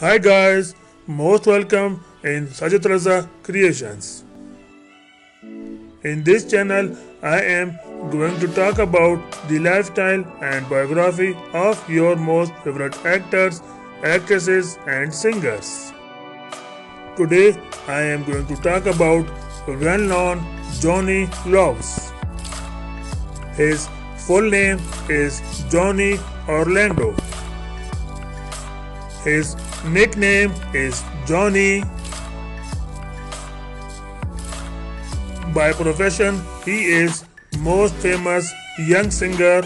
Hi guys, most welcome in Sajid Raza Creations. In this channel, I am going to talk about the lifestyle and biography of your most favorite actors, actresses and singers. Today, I am going to talk about well-known Johnny Loves. His full name is Johnny Orlando. His nickname is Johnny. By profession, he is most famous young singer.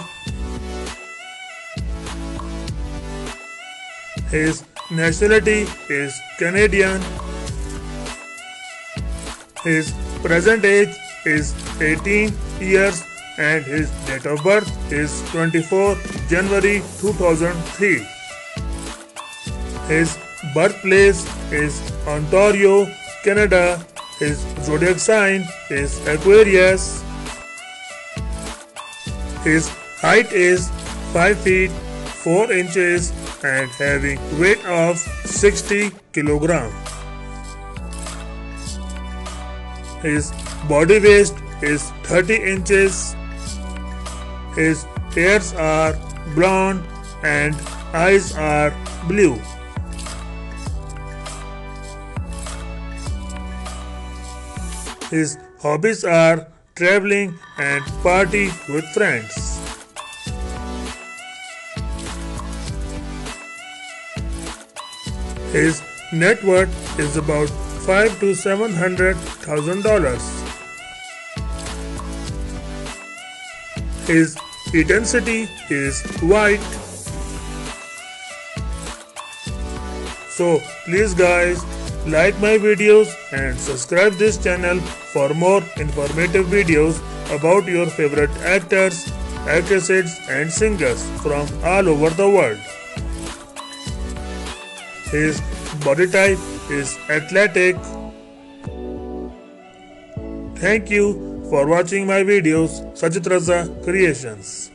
His nationality is Canadian. His present age is 18 years and his date of birth is 24 January 2003. His birthplace is Ontario, Canada. His zodiac sign is Aquarius. His height is 5 feet 4 inches and having weight of 60 kilogram. His body waist is 30 inches. His hairs are blonde and eyes are blue. His hobbies are traveling and party with friends. His net worth is about five to seven hundred thousand dollars. His intensity is white. So please guys like my videos and subscribe this channel for more informative videos about your favorite actors, actresses and singers from all over the world. His body type is athletic. Thank you for watching my videos Sajid Raza Creations.